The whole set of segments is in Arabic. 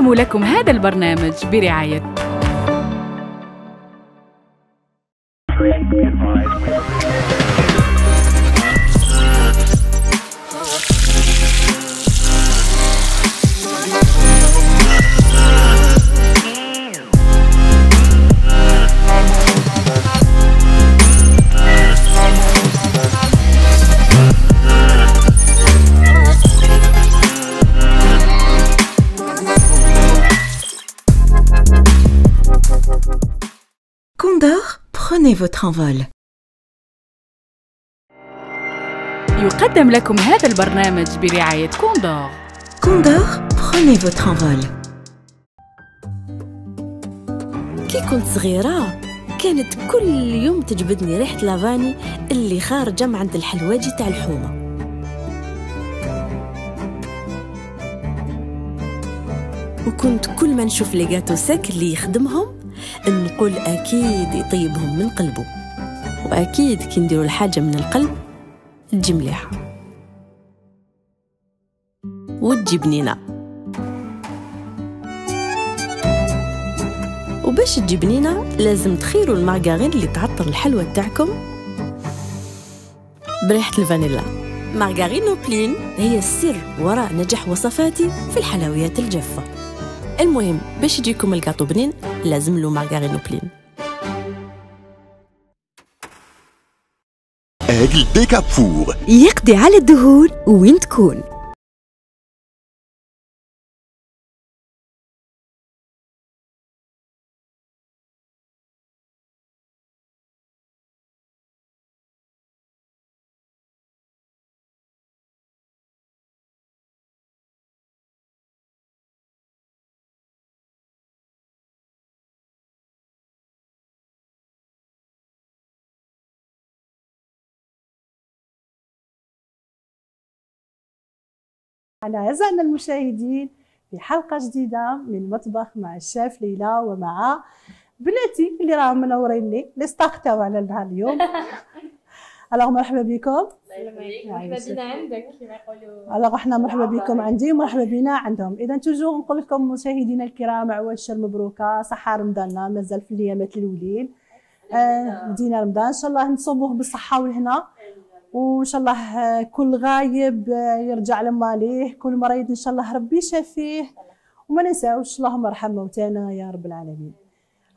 يقدم لكم هذا البرنامج برعاية votre envol. يقدم لكم هذا البرنامج برعاية كوندور Condor, prenez votre envol. كي كنت صغيرة كانت كل يوم تجبدني ريحة لافاني اللي خارجة من عند الحلواجي تاع الحومة وكنت كل ما نشوف لي جاتو ساك اللي يخدمهم نقول أكيد يطيبهم من قلبه. وأكيد كي نديروا الحاجة من القلب تجي مليحة وتجي بنينة وباش تجي بنينة لازم تخيروا المارغرين اللي تعطر الحلوى تاعكم بريحة الفانيلا. مارغرين بلين هي السر وراء نجاح وصفاتي في الحلويات الجافة. المهم باش يجيكم الكاطو بنين لازم له مارغرين بلين Aigle Décapour. يقضي على الدهون وين تكون على أعزائنا المشاهدين في حلقة جديدة من مطبخ مع الشيف ليلى ومع بناتي اللي راهم منورين لي لي ستاك تاعنا لها اليوم. alors مرحبا بكم. مرحبا بنا عندك كما يقولوا. alors إحنا مرحبا بكم عندي ومرحبا بنا عندهم. اذا toujours نقول لكم مشاهدينا الكرام عواشر مبروكه صحة رمضاننا مازال في الايامات الأولين. آه دينا رمضان إن شاء الله نصوموه بالصحة والهنا وإن شاء الله آه، كل غايب آه، يرجع لماليه كل مريض إن شاء الله ربي يشافيه. وما ننساوش اللهم ارحم موتانا يا رب العالمين.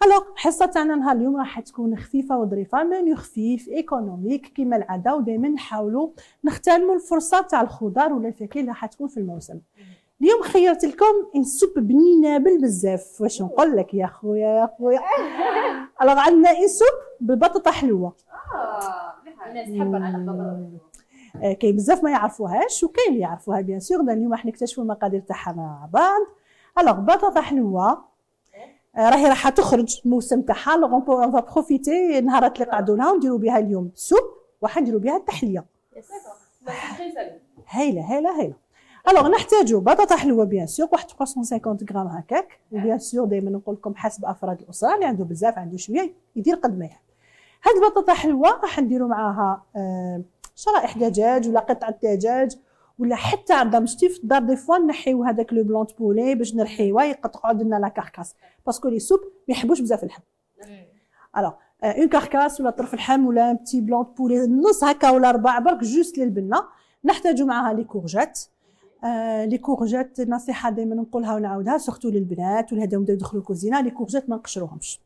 alors الحصه تاعنا نهار اليوم راح تكون خفيفة وظريفة منيو خفيف économique كما العادة ودائما نحاولوا نغتنموا الفرصة تاع الخضار ولا الفاكهة اللي راح تكون في الموسم. اليوم خيرت لكم une soupe بنينة بالبزاف. واش نقول لك يا خويا يا خويا؟ alors عندنا une soupe بالبطاطا حلوة. الناس تحب البطاطا آه، كاين بزاف ما يعرفوهاش وكاين اللي يعرفوها bien sûr اليوم راح نكتشفوا المقادير تاعها مع بعض. alors بطاطا حلوة. آه، راهي راح تخرج الموسم تاعها alors on va profiter النهارات اللي قعدوا لها ونديروا بها اليوم soupe وراح نديروا بها التحلية. هايلة هايلة هايلة. alors نحتاجوا بطاطا حلوة bien sûr واحد 350 غرام هكاك. و bien sûr دائما نقول لكم حسب أفراد الأسرة اللي عنده بزاف عنده شوية يدير قد ما يحب. هاد البطاطا حلوة راح نديروا معاها آه، شرائح دجاج ولا قطعة دجاج ولا حتى عندها مشتي في الدار دي فوا نحيو هذاك لو بلون بولي باش نرحيوه يقطعوا لنا لا كاركاس. باسكو لي سوب ما يحبوش بزاف اللحم الوغ اون كاركاس ولا طرف اللحم ولا ان بتي بلون بولي نص هكا ولا ربع برك جوست للبنة. نحتاجوا معاها لي كورجات آه لي كورجات نصيحة دائما نقولها ونعاودها سورتو للبنات ولا هذا يدخلوا الكوزينة لي كورجات ما نقشروهمش.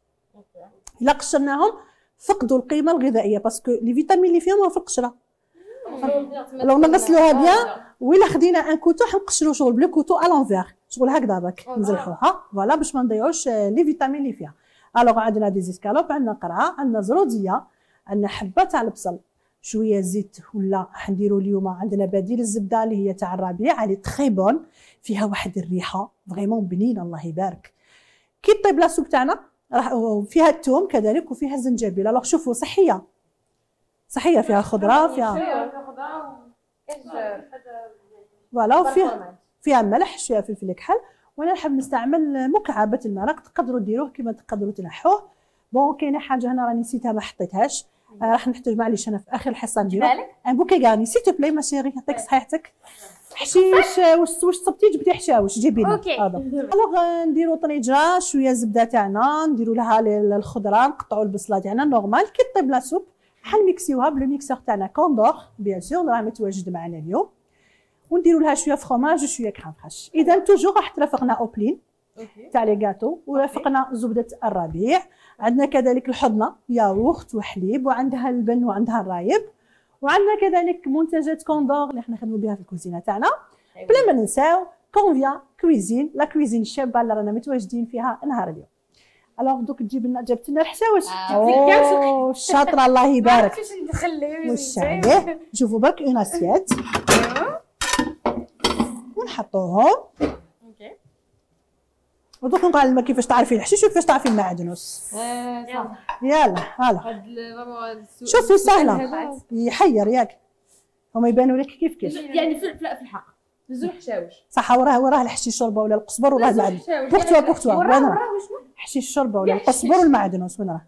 إلا قشرناهم فقدوا القيمة الغذائية parce que les vitamines اللي فيهم في القشره لو نغسلوها bien وإلا خدينا un couteau حنقشرو شغل ب le couteau à l'envers شغل هكذا باك نزلحوها voilà باش ما نضيعوش آه، les vitamines اللي فيها alors عندنا des escalopes عندنا قرعة عندنا زرودية عندنا حبة تاع البصل. شوية زيت ولا حنديروا اليوم عندنا بديل الزبدة اللي هي تاع الربيع اللي très bonne فيها واحد الريحة vraiment بنينه الله يبارك. كي طيب la soupe تاعنا؟ راح فيها الثوم كذلك وفيها الزنجبيل. alors شوفوا صحية. صحية فيها خضرة فيها voilà وفيها فيها ملح شوية فلفل كحل وأنا نحب نستعمل مكعبات المرق تقدروا ديروه كما تقدروا تنحوه. bon كاينة حاجة هنا راني نسيتها ما حطيتهاش. آه، راح نحتاج معليش أنا في اخر الحصه نديرو؟ un bouquet garni s'il te plaît ma chérie يعطيك صحيحتك حشيش آه، واش واش صبتي؟ جبتي حشاوش جيبي لنا. هذا. alors آه، نديرو طنجره شوية زبدة تاعنا نديرو لها ال- الخضرة نقطعوا البصلة تاعنا normal كي طيب la soupe حنميكسيوها ب le mixeur تاعنا كوندور bien sûr راه متواجد معنا اليوم. ونديرو لها شوية فروماج وشوية crème fraîche اذا toujours راح ترافقنا اوبلين تاع les gâteaux ورافقنا زبدة الربيع. عندنا كذلك الحضنة ياغورت وحليب وعندها اللبن وعندها الرايب. وعندنا كذلك منتجات كوندور اللي إحنا نخدموا بها في الكوزينة تاعنا. بلا ما ننساو كونفيا كويزين la cuisine الشابه اللي رانا متواجدين فيها نهار اليوم. alors دوك تجيب لنا جبت لنا الحشاوش أوه شاطرة الله يبارك. وش عليه شوفوا برك une assiette ونحطوهم. ودوك نعلمك كيفاش تعرفي الحشيش وكيفاش تعرفي المعدنوس يلا يلا هلا. شوفي سهلة. يحير ياك. هما يبانوا لك كيف كيف. يعني في الحق. زوج حشاوش صح وراه وراه الحشيش الشوربه ولا القزبر ولا زوج المعدن. حشاوش. بوغتوا يعني بوغتوا وراه- وين راه؟ وراه وشنو؟ حشيش الشوربه ولا القزبر والمعدنوس وين راه؟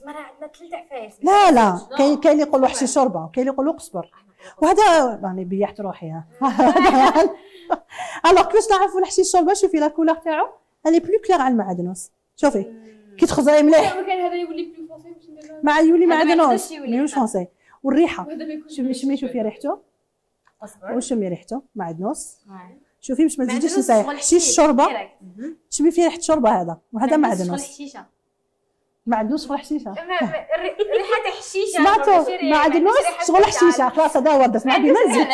تما راه عندنا ثلاث عفايس. لا لا. كاين كاين اللي يقولوا حشيش شوربه وكاين اللي يقولوا قزبر وهذا راني بيحت روحي ها. الوغ كيفاش تعرفوا الحشيش الشوربه شوفي لا كولور تاعو الي بلو كلير على المعدنوس شوفي كي تخزري مليح كان هذا يولي بلو فونسي باش ندير مع يولي معدنوس ميوش فرونسي والريحه شمي شوفي ريحته اصبر وشمي ريحته معدنوس شوفي باش ما تزيديش معدنوس شغل حشيش الشوربه. شمي فيه ريحه شوربه هذا وهذا معدنوس معدنوس شغل حشيشه معدنوس ريحه حشيشه سمعتوا معدنوس شغل حشيشه خلاص هذا هو الدرس ما عندي نزيد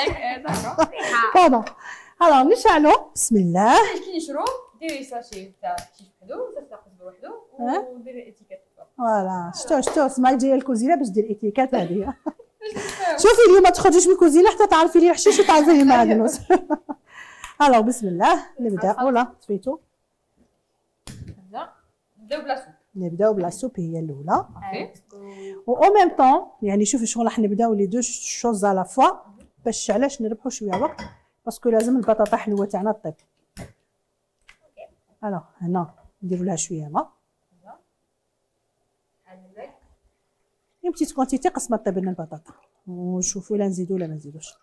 allez نشعلو بسم الله كي نشرو ديري sachet تاع حشيش وحدو sachet تاع قزبر وحدو ها؟ وديري étiquette voilà شتو شتو سمعي جاية الكوزينه باش دير étiquettes هذه شوفي اليوم ما تخرجيش من الكوزينه حتى تعرفي لي الحشيش وتعرفي لي المعدنوس alors بسم الله نبدا ولا طفيتو نبداو ب la soupe نبداو ب la soupe هي الاولى و au même temps يعني شوفي شغل راح نبداو les deux choses à la fois باش علاش نربحوا شوية وقت parce que لازم البطاطا حلوة تاعنا طيب alors هنا نديروا لها شوية ماء. une petite quantité قسم ما طيب لنا البطاطا. ونشوفوا لا نزيدوا ولا ما نزيدوش.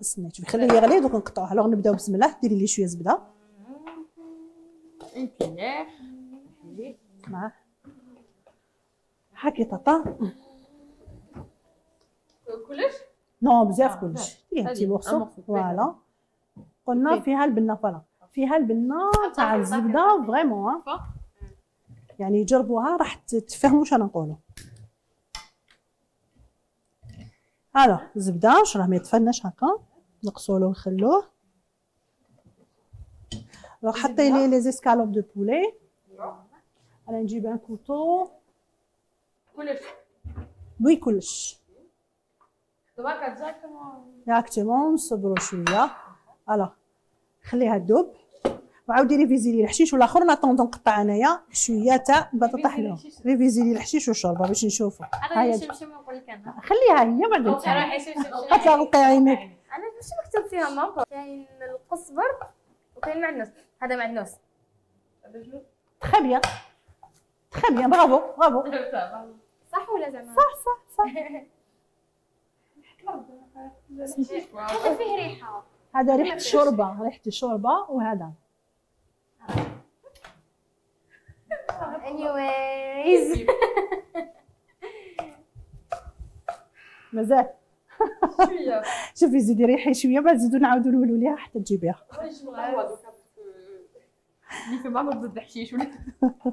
استنى شوفي خليه يغلي دوك نقطعوه alors نبداو بسم الله ديري لي شوية زبدة. une cuillère مع هاكي طاطا. كلش نو بزاف كلش morceau morceau. voilà قلنا فيها البنه voilà فيها البنه تاع الزبده vraiment يعني جربوها راح تفهموا أنا نقولوا alors الزبده واش راه ما يطفناش هكا نقصولو ونخلوه alors حطي لي les escalopes de poulet أنا نجيب un couteau كلش oui كلش directement exactement نصبروا شوية alors خليها تذوب وعاودي révisez لي الحشيش والاخر en attendant نقطع انايا شوية تاع بطاطا حلوة révisez لي الحشيش والشوربه باش نشوفوا أنا شمشم نقول لك أنا خليها هي شمشم قالت لها غلقي عينيك أنا مش مكتوب فيها مامبا كاين القزبر وكاين معدنوس هذا معدنوس تخي بيان تخي بيان برافو برافو صح ولا زعما صح صح صح هذا فيه ريحة هذا ريحة الشوربة ريحه الشوربه وهذا. Anyways. مازال. شوفي زيدي ريحي شوية بعد نزيدو نعاودو نولوا ليها حتى تجيبيها. اللي في معمر ضد حشيش ولا؟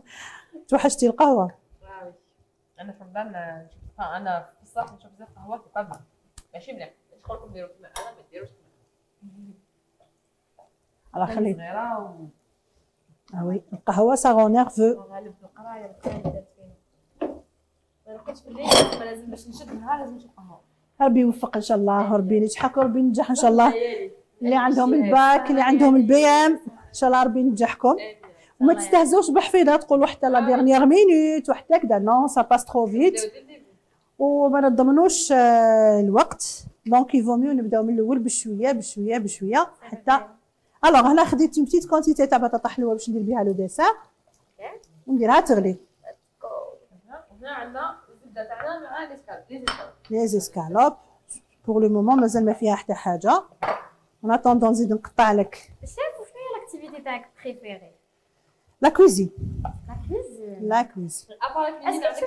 توحشتي القهوة. أنا في رمضان أنا في الصباح نشرب بزاف قهوة في قبل ماشي مليح اش خلكم ديروا كما أنا ما ديروش على كما خلي صغيرة و آه oui. القهوة ça énerve غالب القراية القرايه دارت فينا. ما لقيتش في الليل ما لازم باش نشد النهار لازم نشرب قهوة. ربي يوفق إن شاء الله ربي ينجحك وربي ينجح إن شاء الله. اللي عندهم الباك اللي عندهم ال BEM إن شاء الله ربي ينجحكم. وما تستهزوش بحفيظة تقولوا حتى la dernière minute وحتى كذا non ça passe trop vite وما نضمنوش آه، الوقت. donc il vaut mieux نبداو من الأول بشوية بشوية بشوية حتى. alors هنا خديت une petite quantité تاع بطاطا حلوة باش ندير بها le dessert ونديرها تغلي. وهنا عندنا الكبده تاعنا مع les escalopes pour le moment مازال ما فيها حتى حاجة. en attendant نزيد نقطع لك. شاف شنو هي l'activité تاعك préférée la cuisine la cuisine la cuisine à part cuisine est-ce que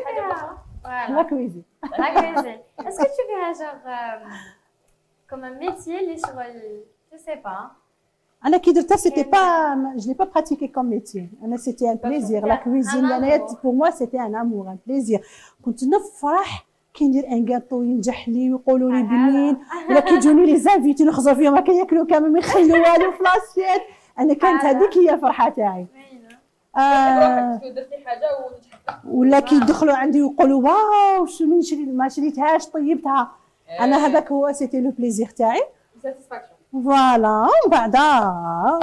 حاجة لا كويزين la cuisine est-ce que toujours comme un métier اللي شغل je sais pas أنا كي درتها c'était pas je l'ai pas pratiqué comme métier أنا c'était un plaisir la cuisine أنا pour moi c'était un amour un plaisir كنت نفرح كي ندير un gâteau ينجح لي ويقولوا لي بنين ولا كيجوني les invités نخزر فيهم هكا ياكلوا كامل ما يخلوا والو في l'assiette أنا كانت هذيك هي الفرحه تاعي آه. ولا كي يدخلوا عندي ويقولوا واو شنو نشري ما شريتهاش طيبتها. أنا هذاك هو c'était le plaisir تاعي. voilà. ومن بعدا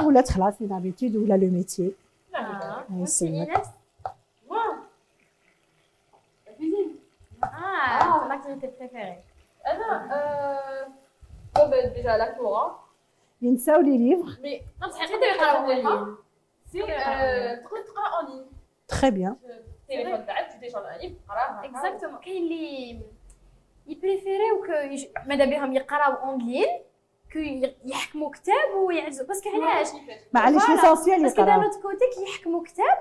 ولات خلاص une habitude ولا le métier آه l'activité préférée أنا déjà la lecture ينساو لي ليفغ mais تقدر يقراو لي سي تقدر تقرا en ligne très bien التليفون تاعك télécharges un livre تقراه exactement كاين اللي يبريفيريو que ماذا بهم يقراو online que يحكموا كتاب ويعزوا parce que علاش معليش Voilà. l'essentiel parce que دان يقراو l'autre côté كي يحكموا كتاب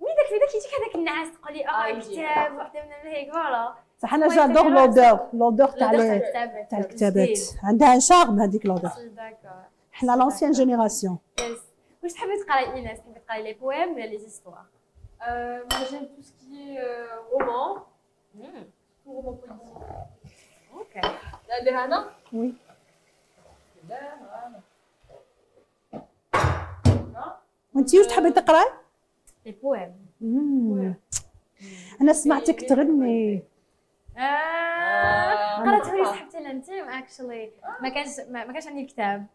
mais داك داك يجيك هذاك النعاس تقول لي آه آه، يجي. كتاب وحده من هيك voilà صح أنا j'adore l'odeur l'odeur تاع les- الكتابات تاع الكتابات عندها un charme هذيك l'odeur d'accord حنا l'ancienne génération yes واش تحبي تقراي ايناس تحبي تقراي les poèmes ولا les histoires Euh, moi j'aime tout ce qui est euh, roman, tout roman politique. oui لا أنا وانتي واش تحبي تقراي لي بويم. أنا سمعتك تغني قرات هوري صاحبتي الانتيم اكشلي ما كانش ما كانش عندي الكتاب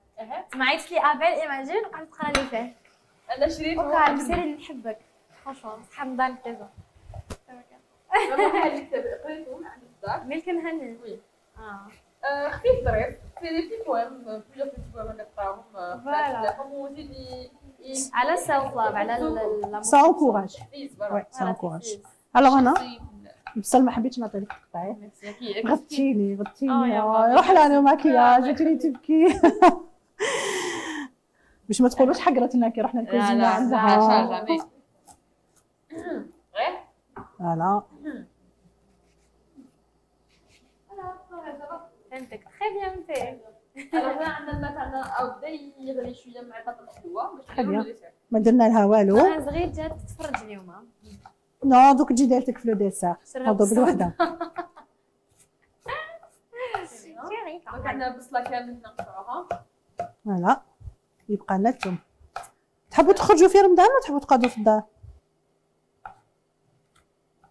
سمعت لي أبل إيماجين وقعدت تقرا لي فيه أنا شريت وقال بسيري نحبك. فرانشون صحاب في الدار ملك نهني. وي. آه. آه، خفيف ظريف. سي دي بتي بويم بلوزيغ بتي بويم اللي نقراهم Voilà. وزيد على السيلف لاف على سا برا. سا انكوراج الوغ أنا؟ بصح ما حبيتش نعطي لك تقطعي آه، آه، ماما. روح لها ماكياج جاتني تبكي. باش ما تقولوش حقرتنا كي رحنا لا الكوزينه لا عندها. لا جامي غير؟ فوالا فهمتك. très bien أنت. هنا عندنا تاعنا أو بدا يغلي شوية مع البطاطا الحلوه باش Très نديرو bien. ال dessert ما درنا لها والو. أنا صغير جات تتفرج اليوم. non دوك تجي دايرتك في لو هضو بالصوت. بالوحدة. donc عندنا البصله كامل نقطعوها. voilà يبقى لنا الثوم تحبوا تخرجوا في رمضان ولا تحبوا تقعدوا في الدار؟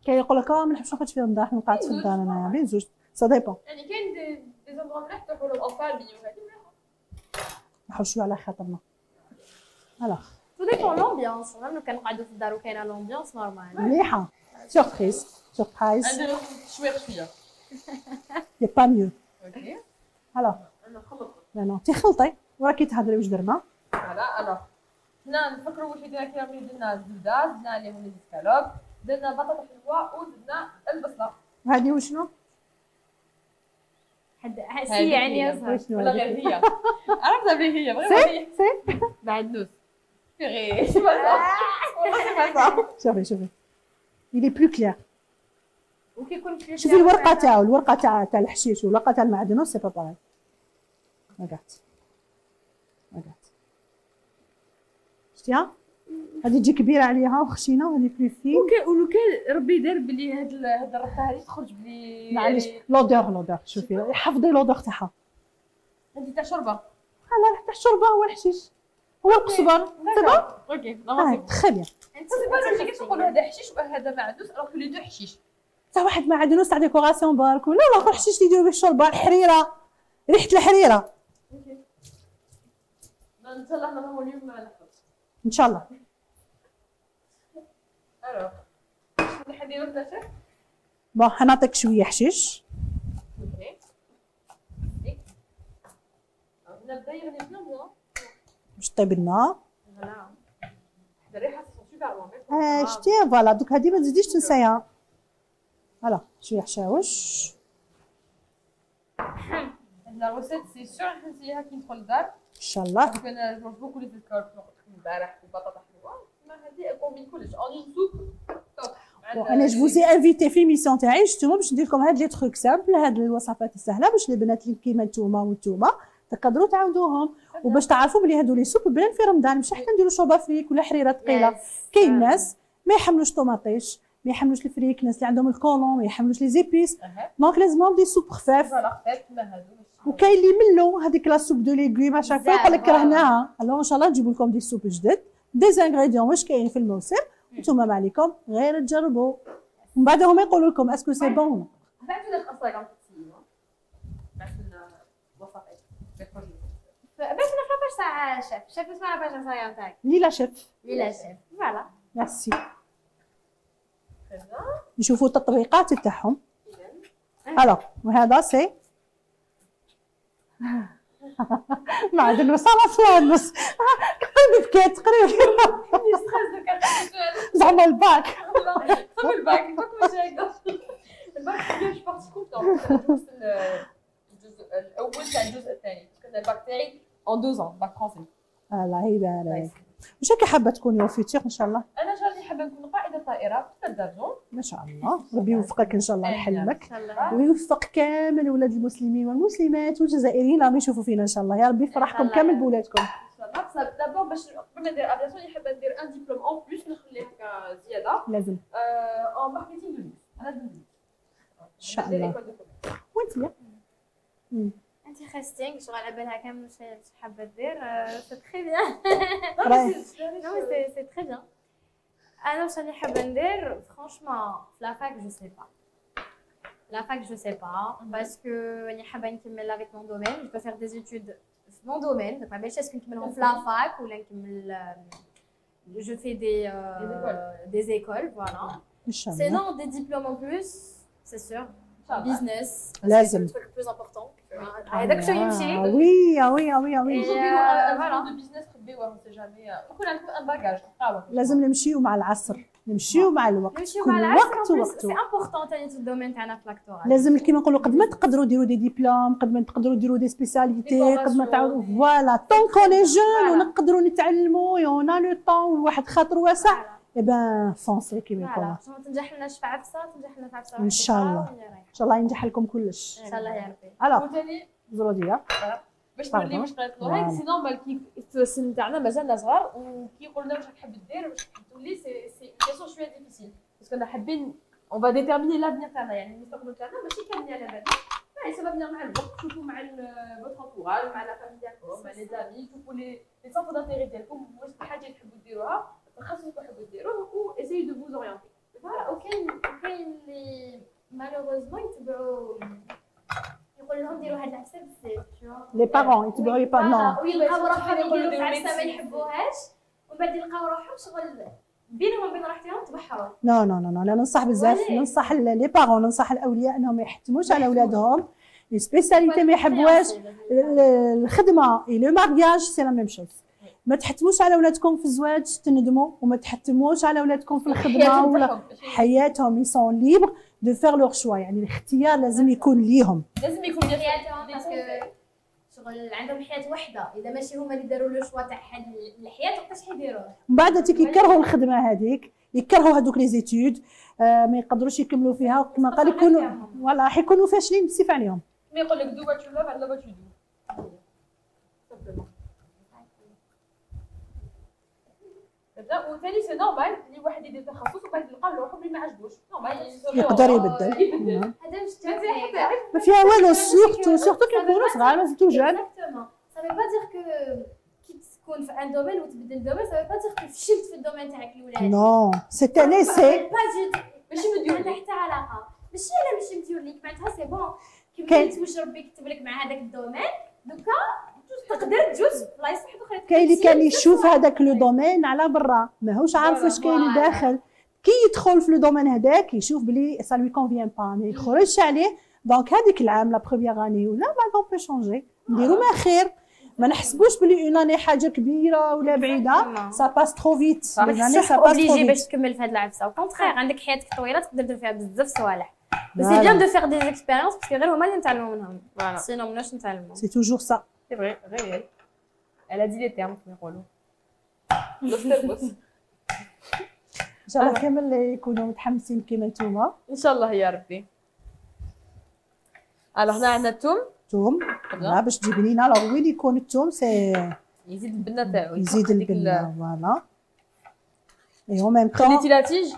كاين يقول لك آه ما نحبش نخرج في رمضان حنا نقعد في الدار انايا بين زوج. ça dépend يعني كاين des endroits مليح تروحوا وهذه مليحه نحوسوا على خاطرنا. voilà tout dépend l'ambiance même لو كان نقعدوا في الدار وكاينه l'ambiance normal مليحه surprise surprise نديرو شوية شوية y a pas mieux ok alors لا non تخلطي وراكي تهضري واش درنا voilà alors هنا نفكروا واش درنا كي راهي درنا الزبدة درنا عليهم les escalopes درنا بطاطا حلوة ودرنا البصلة. هذه وشنو؟ حد هذه c'est يعني وشنو ولا؟ غير هي. عرفت بلي هي c'est؟ بغيت c'est؟ غير c'est والله c'est شوفي شوفي il est plus clair. وكيكون في شوفي الورقة تاعو الورقة تاع تاع الحشيش والورقة تاع المعدنوس سي با باغي شتيها هذه تجي كبيرة عليها وخشينه وهذه plus fine وكان ولو كان ربي دار بلي هاد هاد الربطه هادي تخرج بلي معليش l'odeur l'odeur. شوفي حفظي l'odeur تاعها. هادي تاع شوربة. لا تاع الشوربه هو الحشيش. هو القزبر c'est bon ok très bien أنت c'est pas logique تقولوا هذا حشيش وهذا معدوس alors que les deux حشيش. تاع واحد معدنوس تاع décoration برك ولا الآخر حشيش اللي يديروا به الشوربة الحريرة. ريحة الحريرة. ok إن شاء الله نهار اليوم مع إن شاء الله. bon حنعطيك شوية حشيش. moi باش طيب لنا آه شتي voilà دوك هذه ما تزيديش تنسايها فوالا شوية حشاوش. لا روسيت سي سور نسيها كي ندخل الدار. إن شاء الله. أنا جو بوكو لي سكارت البارح وبطاطا حلوة ما هادي كومبين كلش. اون سوب أنا جو فوزي انفيتي في ميسيون تاعي جوستومون باش ندير لكم هاد لي تروك سامبل هاد الوصفات السهله باش البنات اللي كيما نتوما وانتوما تقدروا تعاودوهم وباش تعرفوا بلي هادو لي سوب بلان في رمضان مش حتى نديروا شوربه فريك ولا حريره ثقيله كاين ناس ما يحملوش طوماطيش ما يحملوش الفريك الناس اللي عندهم الكولون ما يحملوش لي زيبيس donc لازمهم des soupes خفاف وكاين اللي ملو هذيك la soupe de légumes à chaque fois يقول لك كرهناها alors ان شاء الله نجيب لكم des soupes جدد. des ingrédients واش كاين في الموسم؟ نتوما ما عليكم غير تجربوا ومن بعد هما يقولوا لكم est-ce que c'est bon. بعثوا لنا في انستغرام بعثوا لنا وصفات باش نفرا تاع شيف شيف اسمها باش انستغرام تاعك ليلا شيف ليلا شيف voilà. merci. نشوفوا التطبيقات تاعهم. الوغ وهذا سي معدن وصلت النص قريب بكيت قريب زعما الباك طب الباك الباك ماشي هكذا الباك جو بارتي كونتون الجزء الأول تاع الجزء الثاني كان الباك تاعي اون دو زون باك فرونسي الله يبارك واش راكي حابة تكوني au futur إن شاء الله؟ أنا شغلي حابة نكون قائدة طائرة. في الدرجون ما شاء الله. ربي يوفقك إن شاء الله لحلمك. إن شاء الله. ويوفق كامل ولاد المسلمين والمسلمات والجزائريين. راهم يشوفوا فينا إن شاء الله. يا ربي يفرحكم كامل بولادكم. إن شاء الله. d'abord باش قبل ما ندير aviation حابة ندير un diplôme en plus نخليه زيادة. لازم. en marketing de luxe أنا إن شاء الله. وانت Euh, c'est très bien. non, mais c'est très bien. Alors, je vais franchement, la fac, je sais pas. La fac, je sais pas. Hein, parce que je qui me avec mon domaine. Je peux faire des études dans mon domaine. Donc, ma belle chaise, qui me la fac ou je fais des, euh, des, écoles. voilà. C'est non, des diplômes en plus, c'est sûr. Ça business, c'est le plus important. هذاك شو يمشي Ah ah ah ah عندكم ان باجاج قهوه لازم نمشيو مع العصر نمشيو مع الوقت نمشيو كل مع العصر وقت سي ووقته امبورطون ثاني في الدومين تاعنا في لاكتورال لازم كيما نقولوا قد ما تقدروا ديروا دي ديبلوم قد ما تقدروا ديروا دي سبيسياليتي قد ما تعاودوا فوالا طون كون لي جون ونقدروا نتعلموا يونا لو طون والواحد خاطر واسع اي بان فونسي كيما يقولوا فوالا تنجح لنا في عفسه تنجح لنا في عفسه إن شاء الله. إن شاء الله. ينجح لكم كلش. إن شاء الله يا ربي. alors وثاني؟ زروديه باش Pardon. نولي واش قالت له Voilà. c'est normal كي في السن تاعنا مازالنا صغار وكي يقول لنا واش راك تحب دير واش تحب تولي سي سي كيسيون شوية difficile parce que أنا حابين on va déterminer l'avenir تاعنا. يعني المستقبل تاعنا ماشي كامل على بالنا يعني سبب مع الوقت. شوفوا مع votre entourage مع la famille ديالكم مع les amis شوفوا les les centres d'intérêt ديالكم. واش في حاجة تحبوا ديروها. خاصكم تحبوا ديروها و essayez de vous orienter voilà وكاين وكاين malheureusement يتبعوا يقول لهم ديروا هاد العفسه بزاف les parents يتبعوا les parents ويلقاو روحهم يقولوا في عفسه ما. يحبوهاش ومن بعد يلقاو روحهم شغل بينهم وبين راحتهم تبحروا non non non أنا ننصح بزاف. ننصح les parents ننصح الاولياء انهم ما يحتموش على اولادهم les spécialités ما يحبوهاش ال- الخدمه et le mariage c'est la même chose ما تحتموش على ولادكم في الزواج تندموا وما تحتموش على ولادكم في الخدمه ولا حياتهم ils sont libres de faire leur choix يعني الاختيار لازم يكون ليهم. لازم يكون ديال حياتهم parce que شغل عندهم حياة وحده إذا ماشي هما اللي داروا le choix تاع الحياة وقتاش حيديروه من بعد تيك يكرهوا الخدمة هذيك يكرهوا هذوك les études آه ما يقدروش يكملوا فيها وكما قال يكونوا voilà حيكونوا فاشلين بزاف عليهم. mais يقول لك do what you love and love what you do وثاني c'est normal اللي واحد يدير تخصص وبعد يلقى روحو اللي ما عجبوش normal يقدر يبدل. يبدل. هذا مش ما فيها والو surtout surtout كي يكونوا صغار مازال tout jeunes Exactement. Ça veut pas dire que كي تكون في un domaine وتبدل domaine veut pas dire que فشلت في ال domaine تاعك الاولاني نو با ماشي ما مديور عندها حتى علاقه ماشي أنا ماشي مديور ليك معناتها c'est bon كي بديت واش ربي كتب لك مع هذاك الدومين donc تقدر تجوز بلايص واحد أخرى كاين اللي كان يشوف هذاك le domaine على برا. ماهوش عارف واش كاين. لداخل كي يدخل في le domaine هذاك يشوف بلي ça lui convient pas ما يخرجش عليه. donc هذيك العام la première année ولا بعد on peut changer نديرو ما خير ما نحسبوش بلي une année حاجة كبيرة ولا بعيدة. ça passe trop vite ما تحسش ça pas trop obligé باش تكمل في هذه العفسة. و contraire عندك حياتك طويلة تقدر دير فيها بزاف صوالح. c'est bien de faire des expériences parce que غير هما اللي نتعلموا منهم. sinon مناش نتعلموا. c'est toujours ça c'est vrai غير elle a dit les termes يقولوا بوس إن شاء الله كامل يكونوا متحمسين كيما نتوما. إن شاء الله يا ربي. alors هنا عندنا الثوم الثوم لا باش تجي بنينه alors وين يكون الثوم c'est يزيد البنة تاعو. يزيد البنة voilà. et en même temps خليتي la tige؟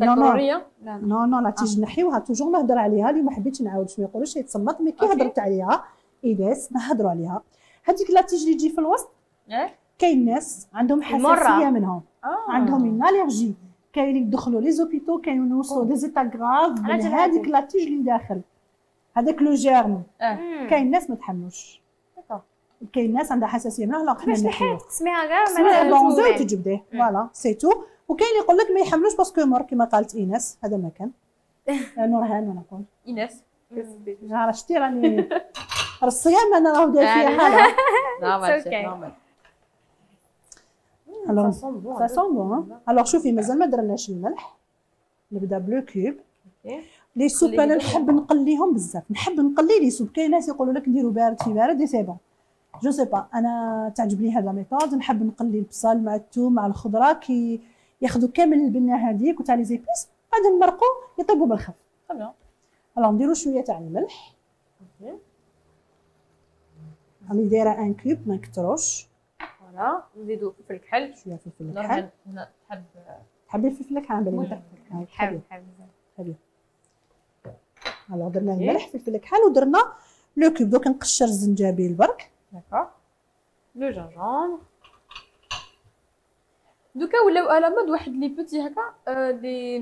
نو نو نو نو لا تيجي نحيوها. توجور نهضر عليها. اللي ما حبيتش نعاود. شنو يقولوش يتصمت. مي كي. هضرت عليها ايناس نهضروا عليها. هذيك لا تيجي اللي تجي في الوسط. إيه؟ كاين ناس عندهم. حساسية منهم آه. عندهم اون الرجي كاين اللي يدخلوا لي زوبيتو كاين يوصلوا دي زيتا غراف هذيك. لا اللي داخل. هذاك لو جيرم كاين ناس ما تحملوش. كاين ناس عندها حساسية منها لا حنا نحيد. تسميها سمعها ما بونزو تزوين. وتجبديه فوالا سي تو وكاين اللي يقول لك ما يحملوش parce que مر كما قالت إيناس. هذا ما كان. نورهان أنا نقول. إيناس. شتي راني الصيام أنا راه داير فيها It's okay. نورمال الوغ سا hein. سون بون الوغ شوفي مازال ما درناش الملح. نبدأ ب le coup les soupes أنا. نحب نقليهم بزاف. نحب نقلي les soupes كاين ناس يقولوا لك نديرو بارد في بارد c'est bon. je sais pas أنا تعجبني هاد la méthode نحب نقلي البصل مع الثوم مع الخضرة. كي ياخذوا كامل البنة هذيك وتاع les épices غادي نمرقوا يطيبوا بالخف. alors نديرو شوية تاع الملح. راني دايره un coup ما نكثروش voilà. نزيدو فلفل كحل شوية فلفل هنا تحب تحبي الفلفل الحار بالي حاب حبيب حاب alors درنا. الملح فلفل أكحل ودرنا le coup دوك نقشر الزنجبيل برك. D'accord. Le gingembre. donc ولاو à la mode واحد les petits هكا آه، des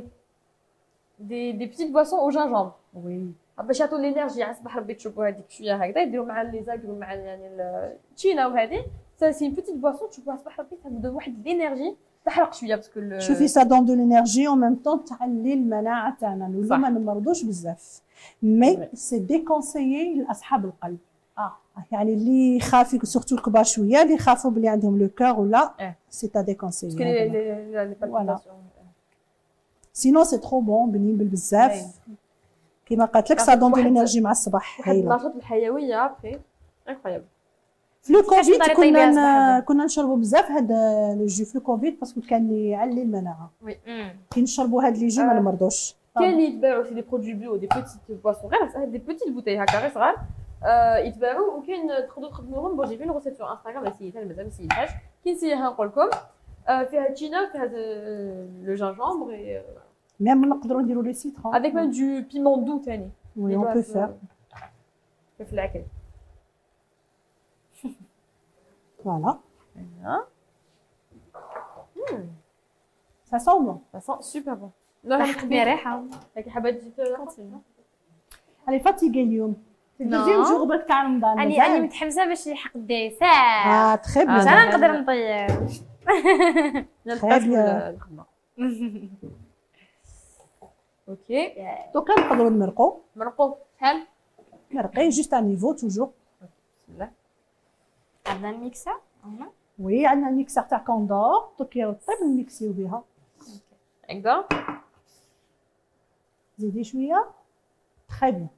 des des petites boissons au gingembre oui باش يعطوا l'énergie على الصباح ربي تشربوا هذيك شوية هكذا يديروا مع les agrumes مع يعني التشينا وهذه ça ces petites boissons تشربوها الصباح ربي تاخذ واحد l'énergie تحرق شوية parce que شوفي سا دون دو لينيرجي اون ميم طون تعلي المناعة تاعنا نولو. ما نمرضوش بزاف. mais c'est déconseillé لأصحاب القلب. آه. يعني اللي يخاف surtout الكبار شوية اللي يخافوا بلي عندهم le cœur ولا. c'est à déconseiller parce que les. sinon c'est trop bon بنين بالبزاف كيما قالت لك ça donne de l'énergie مع الصباح واحد النشاط الحيوية après incroyable في le Covid كنا كنا نشربوا بزاف هذا le jus في الكوفيد parce que كان يعلي المناعة. كي نشربوا هاد les jus ما آه. نمرضوش كاين اللي يتباعوا سي دي برودوي بيو دي بوتيت بواسون غير دي بوتيت بوتي هكا غير صغار. آه، يتباعوا وكاين تقدروا تخدموهم بون جيبين روسيت سور انستغرام لا سيتها مازال ما سيتهاش كي نسيها نقول لكم آه، فيها تشينا فيها لو جانجومبر ميم نقدروا نديروا لي سيترون افيك ميم دو بيمون دو ثاني وي اون بو فير في العكل فوالا Voilà. ça sent bon Ça sent super bon. لا حقني ريحه هاكي حابه تجي راني fatiguée اليوم non. ال deuxième jour برك تاع رمضان راني مازال. راني متحمسه باش يحق ال dessert آه تخي آه، باش bien أنا نقدر نطيب bien. الخدمه OK donc نقدروا نمرقوا مرقوا شحال مرقي juste à niveau toujours بسم الله عندنا ال mixeur oui عندنا ال mixeur تاع كوندور دوك طيب نmixiw بها هكذا زيدي شوية très bien.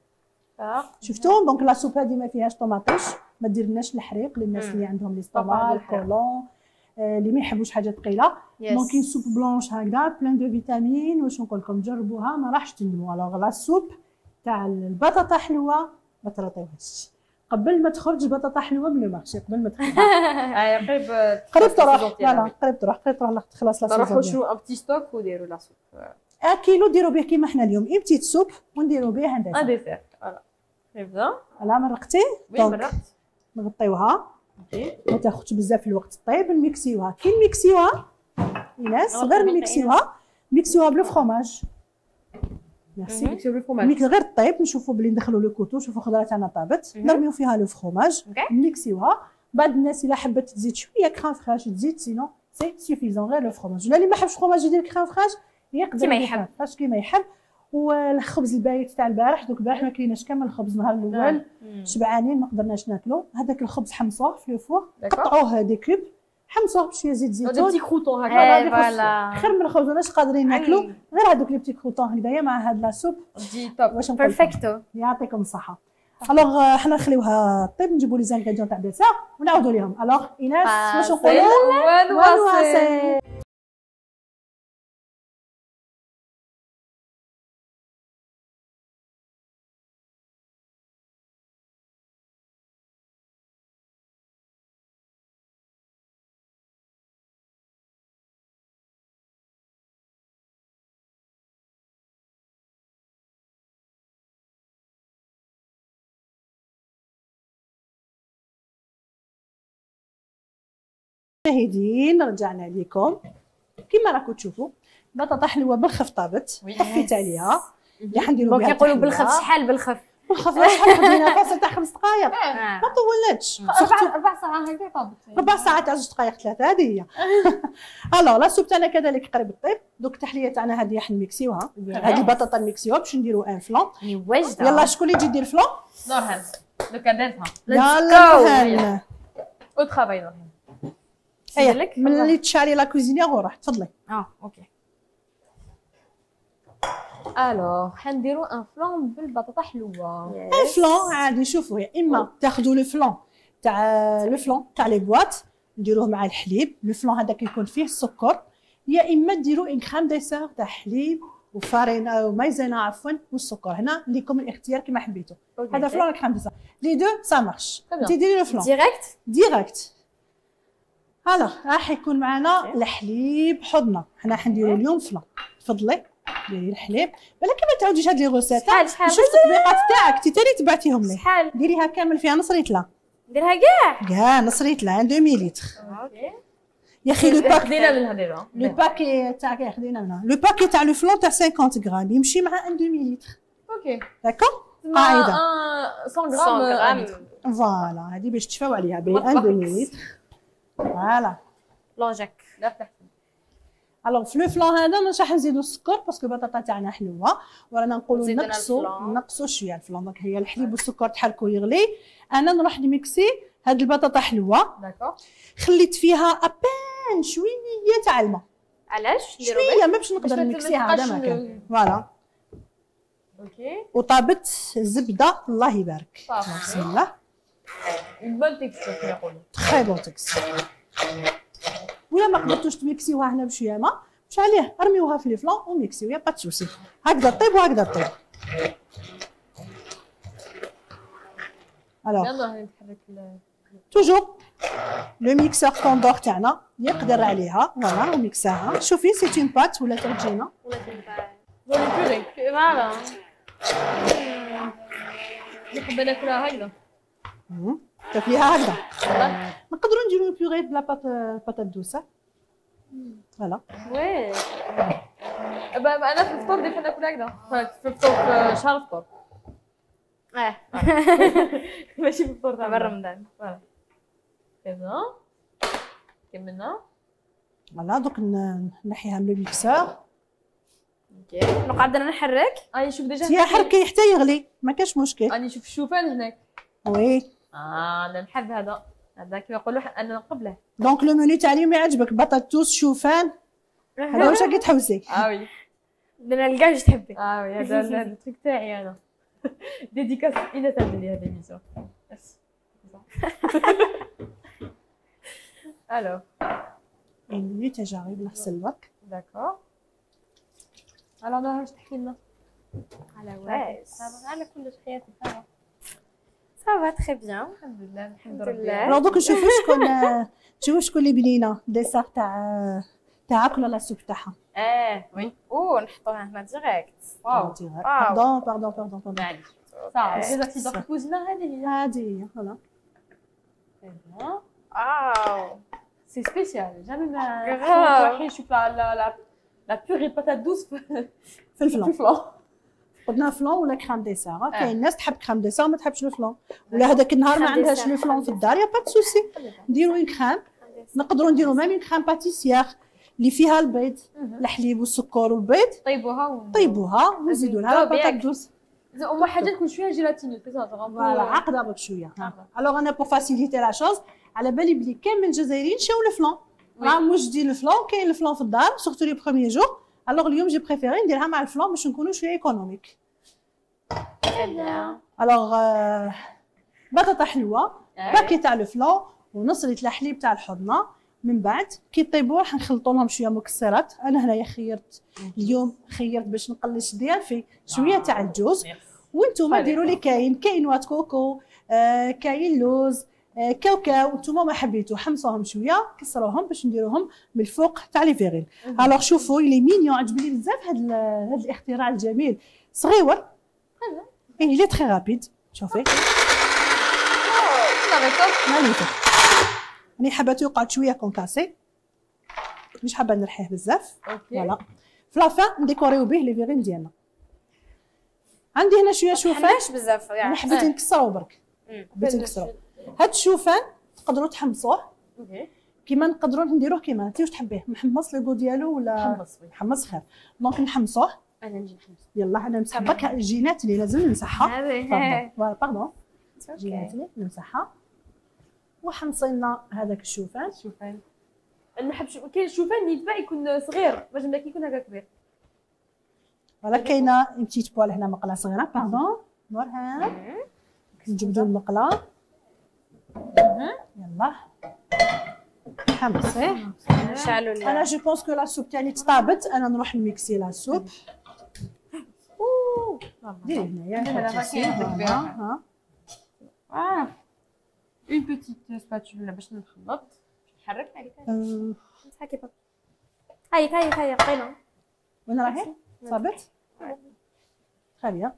شفتوا donc la soupe هذه ما فيهاش طوماطيش ما ديرناش الحريق للناس. اللي عندهم l'estomac. côlon اللي ما يحبوش حاجة ثقيلة. donc كاين soupe blanche هكذا plein de vitamines واش نقول لكم جربوها ما راحش تندموا alors la soupe تاع البطاطا حلوة ما ترطيوهاش قبل ما تخرج بطاطا حلوة من ال marché قبل ما تخرج آه، قريب قريب تروح. voilà قريب تروح قريب تروح لا تخلص لا نروحوا saison. شو un petit stock وديروا la soupe كيلو ديروا به كيما حنا اليوم. une petite soupe ونديروا به un هندسه dessert voilà هكذا لا مرقتي؟ oui مرقت. نغطيوها. ما تاخذش بزاف الوقت. طيب نميكسيوها كي نميكسيوها الناس نغطي غير. نميكسيوها ميكسيوها؟ ب le fromage ميرسي ميكسيو ميك بالفرماج غير طيب نشوفوا بلي ندخلوا le couteau نشوفوا خضرة تاعنا طابت. نرميو فيها le OK. نميكسيوها بعض الناس إلا حبت تزيد شوية crème fraîche تزيد sinon c'est suffisant غير le fromage ولا اللي ما حبش fromage يدير crème fraîche يقدر كيما يحب. كيما يحب. والخبز البايت تاع البارح دوك البارح ما كليناش كامل الخبز النهار الأول. شبعانين ما قدرناش ناكلو. هذاك الخبز حمصوه في le four d'accord. قطعوه des cubes حمصوه بشويه زيت دي زيتون. petits croûtons هكا. voilà. خير من الخبز ماناش قادرين ناكلوا أي. غير هذوك les petits croûtons هكذايا مع هاد la soupe. du top. واش؟ perfecto يعطيكم الصحة. alors حنا نخليوها طيب نجيبوا les ingrédients تاع dessert ونعاودوا ليهم. alors ايناس واش نقولوا ونواسي مشاهدين رجعنا لكم. كما راكم تشوفوا بطاطا حلوة بالخف طابت oui. حفيت عليها اللي حنديروا بها يقولوا التحلية. بالخف شحال بالخف؟ بالخف شحال خدينا فاصل تاع خمس دقائق آه. ما طولتش. أربع أربع ساعات هكذا طابت. ربع ساعات تاع زوج دقائق ثلاثة هذه هي. alors la soupe تاعنا كذلك قريب الطيب. دوك التحليه تاعنا هذه راح نميكسيوها. هذه البطاطا نميكسيوها باش نديروا un flan واجدة. يلا شكون اللي يجي يدير flan نورهان لو كاديتها يلا go. نهان. au travail نورهان لك؟ ملي تشاري la cuisinière وروح تفضلي. آه OK. alors حنديرو un flan بالبطاطا حلوة. ال flan عادي شوفوا يا إما تاخذوا le flan تاع le flan تاع les boîtes نديروه مع الحليب. le flan هذاك يكون فيه السكر. يا إما ديروا une crème dessert تاع حليب وفارينه ومايزينا عفوا والسكر. هنا ليكم الاختيار كما حبيتوا هذا flan crème dessert les deux ça marche. انت ديري le flan direct؟ direct. هلا راح يكون معنا الحليب حضنا حنا حنديروا اليوم flan. تفضلي. ديري الحليب. ولكن ما تعاوديش هاد les recettes شحال شحال شوف التطبيقات تاعك؟ انت تاني تبعتيهم لي. شحال ديريها كامل فيها نص ريتلا ديرها كاع؟ كاع نص ريتلا 2 مليلتر OK. يا أخي le paquet خدينا منها déjà le paquet تاع كي خدينا منها. le paquet تاع le flan تاع 50 غرام يمشي مع 1 2 مليلتر OK. d'accord قاعدة. 100 100 غرام غرام voilà هذه باش تشفاو عليها ب 1 2 مليلتر voilà logique alors في le flan هذا مش راح نزيدو السكر parce que البطاطا تاعنا حلوة. ورانا نقولوا نقصوا. نقصوا شوية ال flan. donc هي الحليب والسكر تحركوا يغلي. أنا نروح نميكسي. هاد البطاطا حلوة. d'accord خليت فيها à peine شوية تاع الماء. علاش؟ شوية ما باش نقدر نميكسيها هذا ما كان voilà OK وطابت الزبده الله يبارك. بسم الله. une bonne texture كما يقولوا très bonne texture ولا ما قدرتوش تميكسيوها هنا بشوية ماء مش عليه. أرميوها في le flan وميكسيو y a pas de souci هكذا طيب وهكذا طيب. alors يلا نتحرك toujours le mixeur Condor تاعنا يقدر عليها voilà وميكساها شوفي c'est une pâte ولا ترجينا jolie purée voilà نحب ناكلها هكذا مم. تاكليها هكذا. نقدروا نديرو purée ب la pat- patate douce voilà oui أنا في الفطور ديما ناكل هكذا في الفطور في شهر الفطور آه ماشي في الفطور تاع رمضان voilà كذا كملنا voilà دوك نحيها من ال mixeur OK نقعد أنا نحرك راني نشوف déjà يا حركي حتى يغلي ما كاش مشكل راني نشوف الشوفان هناك oui آه أنا نحب هذا. هذا كيما يقولوا أنا نقبله donc le menu تاع اليوم يعجبك بطاطوس شوفان. هذا واش راكي تحوسي؟ آه oui. نلقاو اش تحبي. آه وي هذا ال- التريك تاعي أنا. ديديكاس إلى تبدا لي هذه بس ألو المنيو تجارب نغسل الوك داكور ألو أنا واش تحكي لنا على واش على كل حياتي صافا صافا تري بيان الحمد لله الحمد الحمد لله لله. الوغ دوك نشوفوا شكون شوفوا شكون اللي بنينا ديسير تاع تاعك ولا la soupe تاعها آه oui أو نحطوها هنا direct واو pardon pardon pardon pardon معليش صافي déjà تي دوك كوزينه هذه هي هذه هي voilà واو c'est spécial jamais ما grave. رايحين نشوف لا لا لا لا purée patate douce في في في ال flan ال flan قلنا flan ولا crème dessert كاين ناس تحب crème dessert ما تحبش le flan ولا هذاك النهار ما عندهاش كريم في الدار y a pas de souci. نديرو une crème نقدروا نديرو même une crème pâtissière اللي فيها البيض الحليب والسكر والبيض. طيبوها و... طيبوها ونزيدوا لها نبداو patate بيك. douce هما حاجة تكون شوية gélatineux voilà عقده برك شوية. alors أنا pour faciliter la chose على بالي بلي كامل الجزائريين شراو ال flan. راه موش ديال ال flan كاين الفلان في الدار surtout les premiers jours alors اليوم j'ai préféré نديرها مع ال flan باش نكونوا شوية économiques alors بطاطا حلوة paquet تاع ال flan ونص لتر تاع الحليب تاع الحضنه من بعد كي يطيبوا راح نخلطوا لهم شوية مكسرات أنا هنايا خيرت اليوم خيرت باش نقلش ضيافي شوية تاع الجوز وأنتم ديروا لي كاين كاين noix de coco آه كاين لوز كاوكاو أنتم ما حبيتوا حمصوهم شوية كسروهم باش نديروهم من الفوق تاع les verrines alors شوفوا les mignons عجبني بزاف هذا هذا الاختراع الجميل. صغيور et il est très rapide شوفي. magnifique راني حابة يقعد شوية concassé. مش حابة نرحيه بزاف. voilà في la fin نديكوريو به les verrines ديالنا. عندي هنا شوية شوفان حماش بزاف أنا يعني حبيت نكسرو برك. حبيت نكسرو. هاد الشوفان تقدروا تحمصوه. كيما نقدروا نديروه كيما. انت واش تحبيه؟ محمص لو ديالو ولا؟ حمص oui. محمص خير. donc نحمصوه. أنا نجي نحمص يلا أنا نمسح برك الجينات اللي لازم نمسحها. pardon voilà pardon الجينات اللي نمسحها. وحمصينا هذاك الشوفان. شوفان. أنا نحب شو... كاين الشوفان اللي يتباع يكون صغير. باش كي يكون هكا كبير. voilà كاينة petite poêle هنا مقلة صغيرة. pardon نورها. نجبدو المقلة. يلا حمصيه نشعلوا ال- أنا je pense que la soupe تاعي طابت أنا نروح نميكسي la soupe ديري هنايا آه une petite spatule باش نخلط نحرك مسحها كيف هاي هاي هاي وين راهي طابت bien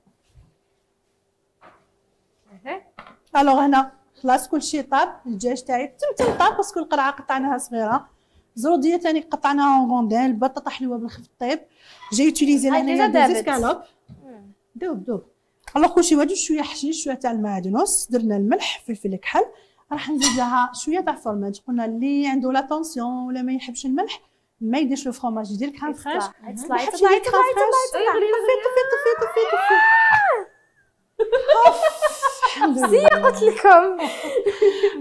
alors هنا خلاص كلشي طاب الدجاج تاعي تم طاب parce que القرعه قطعناها صغيرة. الزروديه تاني قطعناها en rondelles البطاطا حلوة بالخف طيب j'ai utilisé هاي هنايا déjà دي دابت. سكالوب. دوب دوب. alors كلشي واجد شوية حشيش شوية تاع المعدنوس درنا الملح فلفل كحل. راح نزيد لها شوية تاع فرماج. قلنا اللي عنده la tension ولا ما يحبش الملح ما يديرش le fromage يدير crème fraîche ما يحبش يدير crème fraîche طفي طفي طفي طفي طفي الحمد لله. قلت لكم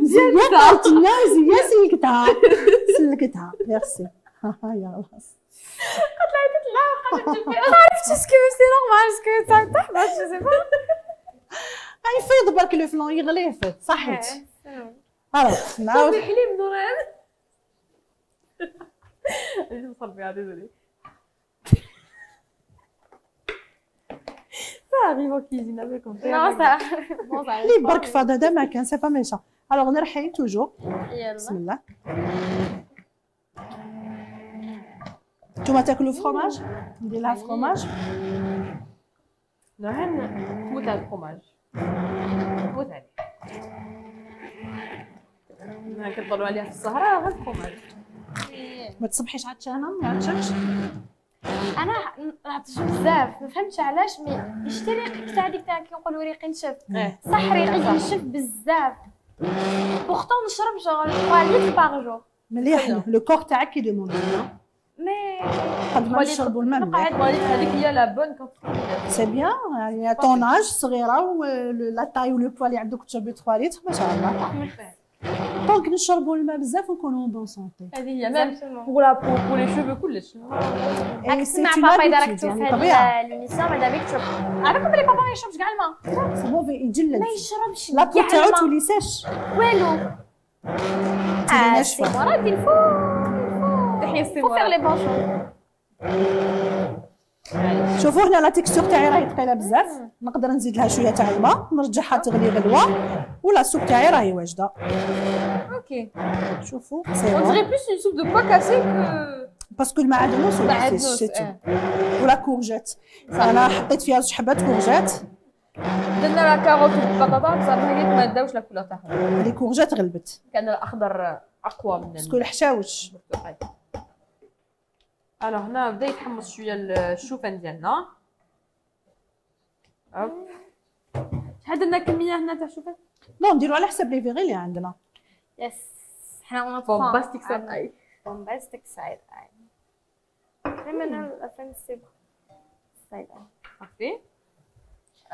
زيان قالت لنا زيان سلكتها. سلكتها. ميرسي. يا خلاص عرفتي ce que c'est normal ce que تاع je sais pas يفيض برك le flan يغلي يفيض صحيت. خلاص نعاود. حليب نوران. اللي نوصل بها désolée arrive en cuisine avec on fait نو avec- صا bon ça لي برك فاض هذا ما كان c'est pas méchant alors نرحي toujours يلا بسم الله نتوما تاكلوا fromage ندير لها fromage نوران تموت على ال fromage تموت عليه كنطلعوا عليها في السهرة غير ال fromage ما تصبحيش عطشانه ما عطشكش أنا نعطش بزاف. ما فهمتش علاش مي يشتي ريقك تاع ديك تاع كيقولوا ريقي نشف إيه. صح ريقي ينشف بزاف. pourtant نشرب jour 3 لتر par jour مليح. le corps تاعك qui demande mais قد ما نشربوا الماء مليح. نقعد ماليت هذيك هي ah bon c'est bien يعني ton âge صغيرة ولا taille و le poids اللي عندك تشربي 3 لتر ما شاء الله. donc نشربوا الماء بزاف ونكونوا bonne santé هذه هي même pour la peau pour les cheveux كلش راك تسمع بابا اذا راك تشوف هاد l'émission مادام يشرب عارفكم بلي بابا ما يشربش كاع الماء c'est mauvais يجلد ما يشربش la peau تاعو تولي sèche والو آه ناشفة. سي مراد il faut. تحية il faut faire les bons choix. شوفوا هنا la texture تاعي راهي ثقيلة بزاف. نقدر نزيد لها شوية تاع الماء نرجعها تغلي غلوة voilà la soupe تاعي راهي واجدة. OK شوفوا c'est bon plus une soupe de pois cassé que parce que c'est tout آه. و la courgette أنا حطيت فيها زوج حبات courgettes درنا la carotte والبطاطا بصراحه هي ما داوش la couleur تاعهم les courgettes غلبت. كان الأخضر أقوى من parce que الحشاوش alors هنا بدا يتحمص شوية الشوفان ديالنا هوب شحال درنا كمية هنا تاع الشوفان نو نديرو على حساب لي فيغي اللي عندنا يس حنا اون بومباستيك سايد اي بومباستيك سايد اي الافلام السيبر سايد اي صافي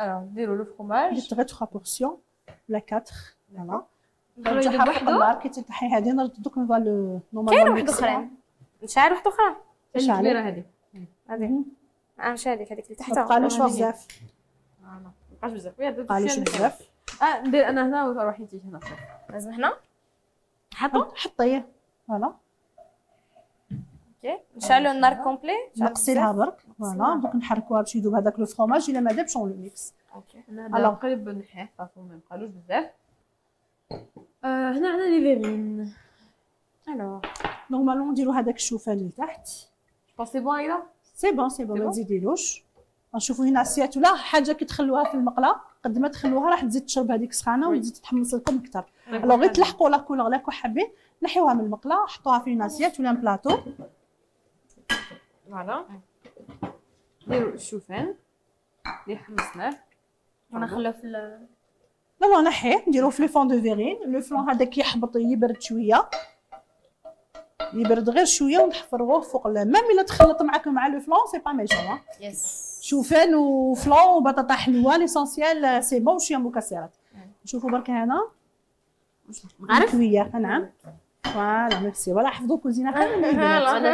الوغ نديرو لو فروماج درت غير 3 بورسيون ولا 4 فوالا نخليو ترجع يذوب حرق وحدو النار كي تلتحي هذه نرد دوك نبغى لو كاين واحد اخرين نشعل واحد أخرى شعل. الكبيرة هذه. هذه. آه مش هذيك هذيك اللي تحتها. ما بقالوش بزاف. ما بقاش بزاف. ما بقالوش بزاف. آه ندير أنا هنا وروحي انت هنا. لازم هنا. نحطو حطيه voilà. OK. نشعلو النار complet نقصي لها برك. voilà. دوك نحركوها باش يذوب هذاك le fromage إلا ما دابش اون لو ميكس أوكي. أنا. هذا قريب نحيه. صافي ما بقالوش بزاف. آه هنا عندنا les verrines. alors normalement نديرو هذاك الشوفان لتحت. je c'est bon هكذا c'est bon c'est bon ما؟ تزيديلوش نشوفوا هنا assiette ولا حاجة كي تخلوها في المقلة. قد ما تخلوها راح تزيد تشرب هذيك السخانه oui. وتزيد تحمص لكم أكثر. alors غير تلحقوا la couleur là que حابين نحيوها من المقلة حطوها في une assiette ولا plateau voilà نديرو الشوفان اللي حمصناه ونخلو في لا لا نحيه نديروه في les fonds de verrines le flan هذاك يحبط يبرد شوية. يبرد غير شوية ونحفروه فوق même إلا تخلط معاك مع le flan c'est pas méchant يس شوفان وفلون وبطاطا حلوة l'essentiel c'est bon وشويه مكسرات. نشوفوا برك هنا. عارف؟ cuillère نعم. voilà merci voilà حفظوا كوزينة خير من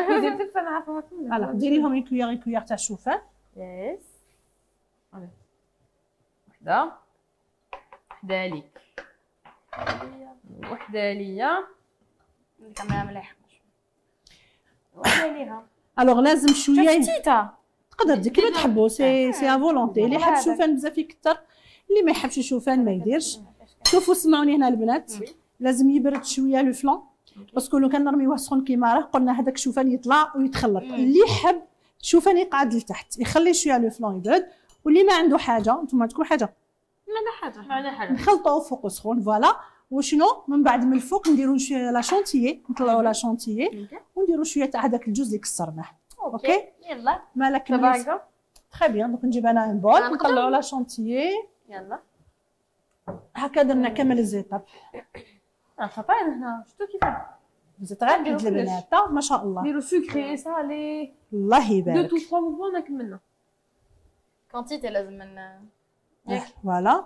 كوزينتك فأنا عارفة voilà ديري لهم une cuillère cuillère تاع الشوفان يس وحدة. وحدة ليك. وحدة ليا. الكاميرا مليحة. alors لازم شوية. شفتيتها تقدر دير كيما تحبوا c'est c'est à volonté اللي يحب الشوفان بزاف يكثر اللي ما يحبش الشوفان ما يديرش. شوفوا سمعوني هنا البنات. لازم يبرد شوية le flan parce que لو كان نرميوه سخون كيما راه قلنا هذاك الشوفان يطلع ويتخلط. اللي يحب الشوفان يقعد لتحت. يخلي شوية le flan يبرد. واللي ما عنده حاجة أنتم عندكم حاجة. ما عندنا حاجة. نخلطوه فوق سخون voilà. وشنو؟ من بعد من الفوق نديرو شوية la chantilly نطلعوا la chantilly ونديرو شوية تاع هذاك الجوز اللي كسرناه. OK. يلا. مالك très bien donc نجيب أنا un bol؟ نطلعوا la chantilly. يلا. هكا درنا كامل les étapes. خطاين هنا شفتو كيفاش زيت غير بيد البنات ما شاء الله نديرو سكري سالي الله دو يبارك تو تخوا موفمون كملنا كونتيتي لازم من فوالا.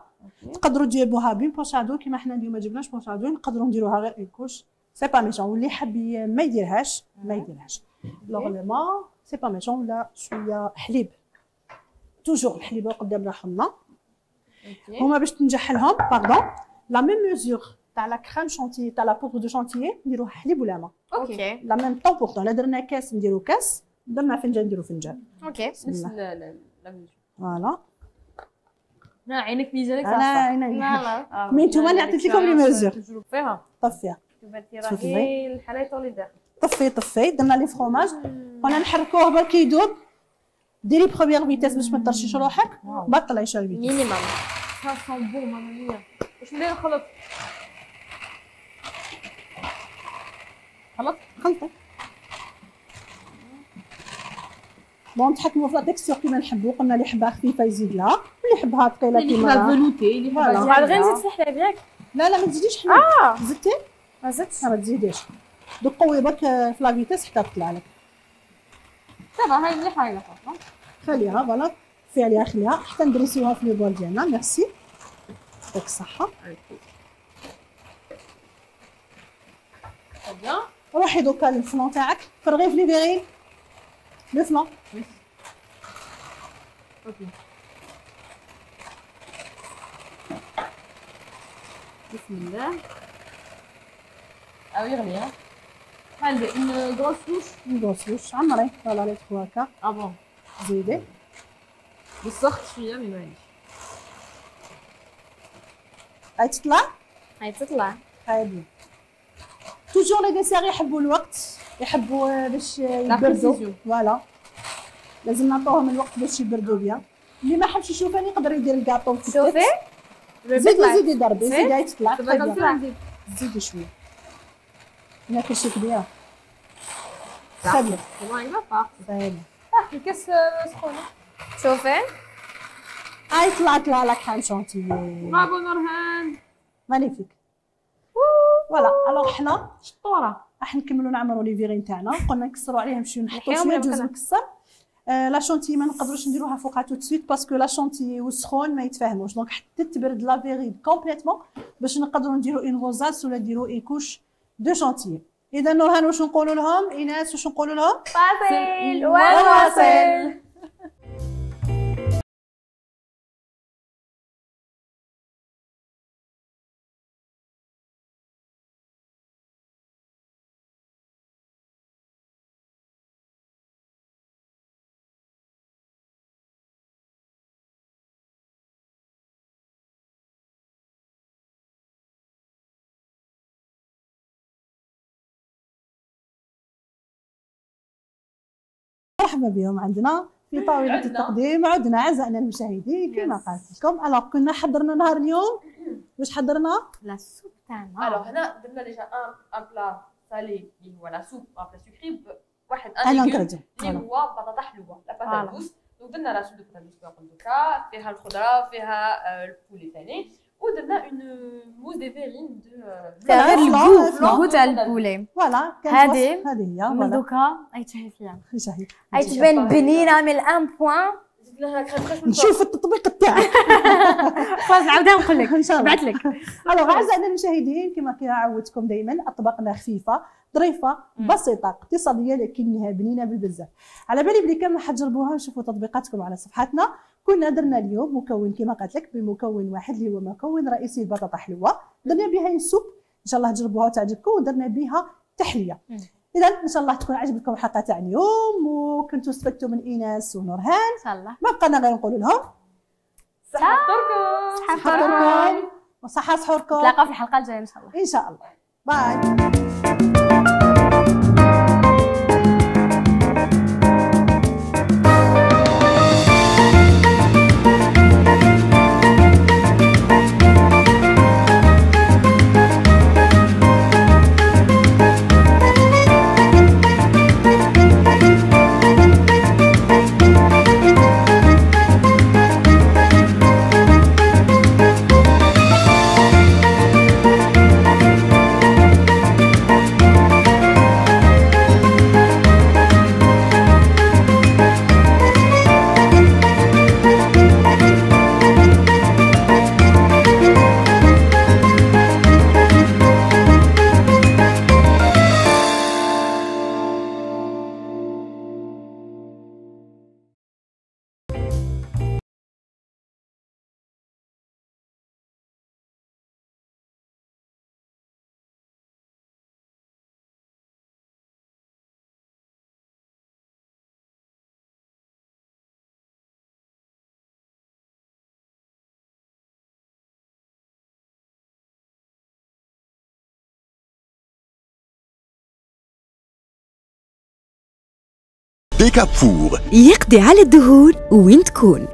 تقدروا تجيبوها بين بوشادو كيما حنا اليوم ما جبناش بوشادو نقدروا نديروها غير الكوش سي با ميشون واللي حاب ما يديرهاش ما يديرهاش. ما سي با ميشون ولا شوية حليب توجور الحليبه قدام حنا هما باش تنجح لهم باردون la même mesure تاع la crème chantilly تاع la poudre de chantilly نديروها حليب ولا ما OK. même l'important لا درنا كاس نديرو كاس. درنا فنجان نديرو فنجان. OK. بسم نفس الله لا لا لا. voilà. لا عينك ميزانك أنا أنا لا mais نتوما اللي عطيت لكم les mesures طفيها تفضلي. راهي الحلايط اللي داخل طفي طفي. درنا les fromages قلنا نحركوه برك يذوب ديري première vitesse باش ما ترشيش روحك. شوية vitesse minimum. ça sent bon ماما ميا واش ندير؟ نخلط خلط؟ خلطي bon نتحكموا في la texture كيما نحبوا قلنا اللي يحبها خفيفة يزيد لها. واللي يحبها ثقيله اللي كيما يحبها راه. velouté اللي voilà. يحبها غير نزيد في الحليب ياك لا لا ما تزيديش حليب آه. زدتي؟ ما زدتش. ما تزيديش. دوك قوي برك في la vitesse حتى تطلع لك. دابا هاي مليحه هاي خليها voilà. في عليها خليها. حتى ندرسوها في les bols ديالنا. ميرسي. يعطيك الصحة. bien روحي دوكا لل flan تاعك. فرغي في les verrines le flan بسم الله. أو يغلي ها؟ عندي إن غروس لوش ندوسوش عمري فوالا لي تخوا هكا آه بون زيدي بالسخط شوية مي معليش هاي تطلع؟ هاي تطلع. هاي بيان توجور لي ديسير يحبوا الوقت يحبوا باش يبردوا. فوالا. لازم نعطوهم الوقت باش يبردوا بيان اللي ما حبش يشوفني يقدر يدير الكاطو في شوفي. زيدي زيدي ضربي زيد. زيدي هاي تطلع زيدي شوية ناكل شي كبيره خلي والله ما فاق خلي صح الكاس سخونه شوفي هاي طلعت لها la crème chantilly bravo نورهان magnifique voilà alors حنا شطوره راح نكملوا نعمروا les verrines تاعنا قلنا نكسروا عليهم شوية نحطوا نحيهم شوية جوز؟ مكسر la chantilly ما نقدروش نديروها فوقها tout de suite parce que la chantilly والسخون ما يتفاهموش. donc حتى تبرد la verrine complètement باش نقدروا نديروا une rosace ولا نديروا une couche de chantilly إذا نورهان واش نقولوا لهم؟ ايناس واش نقولوا لهم؟ فاصل ونواصل. مرحبا بهم عندنا في طاولة. التقديم عدنا أعزائنا المشاهدين كما قالت لكم. alors كنا حضرنا نهار اليوم؟ واش حضرنا؟ la soupe تاعنا. alors هنا درنا déjà un un plat salé اللي هو la soupe un plat sucré واحد ingrédient اللي هو بطاطا حلوة la. patate douce درنا la soupe de patate douce كما قلت دوكا فيها الخضرة فيها آه، ال poulet ثاني ودرنا une mousse des verrines de تاع غير flan. الكو تاع ال poulet voilà هذه هذه هي دوكا اي تشهي فيها اي تبان بنينه من الان بوان نشوف التطبيق تاعك خلاص نعاودها نقول لك ان شاء الله نبعث لك alors اعزائنا المشاهدين كما كنعودكم دائما اطباقنا خفيفه ظريفه. بسيطه اقتصاديه لكنها بنينه بالبزاف على بالي بلي كان حتجربوها نشوفوا تطبيقاتكم على صفحاتنا كنا درنا اليوم مكون كما قالت لك بمكون واحد اللي هو مكون رئيسي البطاطا حلوة. درنا بها ال soupe. إن شاء الله تجربوها وتعجبكم. ودرنا بها تحلية. اذا إن شاء الله تكون عجبتكم الحلقة تاع اليوم وكنتوا استفدتوا من إيناس ونورهان. إن شاء الله. ما بقى لنا غير نقول لهم؟ صحة فطوركم صحة سحوركم وصحة سحوركم نتلاقاو في الحلقة الجاية إن شاء الله. إن شاء الله. باي. Décapour, يقضي على الدهون وين تكون.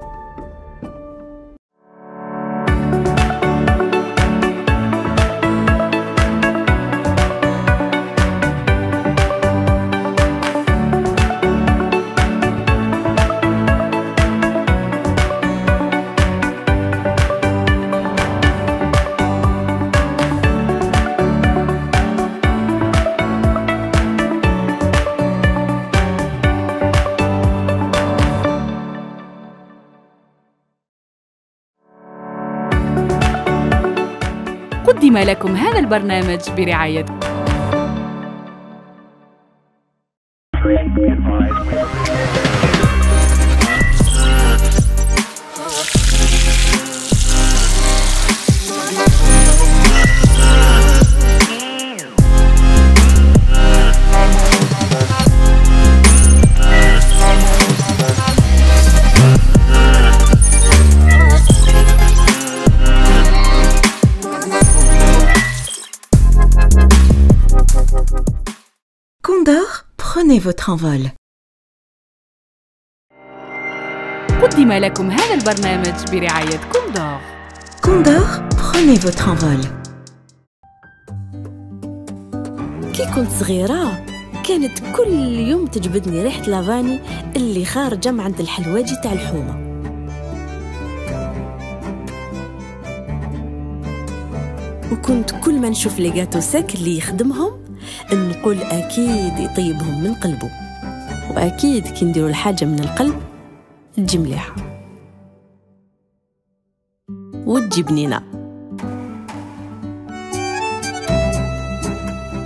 لكم هذا البرنامج برعاية votre envol. قدم لكم هذا البرنامج برعاية كوندور Condor, prenez votre envol. كي كنت صغيرة كانت كل يوم تجبدني ريحة لافاني اللي خارجة من عند الحلواجي تاع الحومة وكنت كل ما نشوف لي جاتو ساك اللي يخدمهم نقول أكيد يطيبهم من قلبه. وأكيد كي نديروا الحاجة من القلب تجي مليحه وتجي بنينة.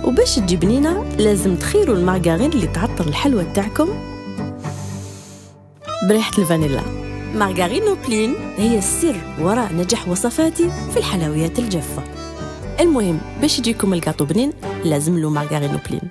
وباش تجي بنينة لازم تخيروا المارغرين اللي تعطر الحلوى تاعكم بريحة الفانيلا. مارغرين بلين هي السر وراء نجاح وصفاتي في الحلويات الجافة. المهم باش يجيكم الكاطو بنين لازم له مارغرين بلين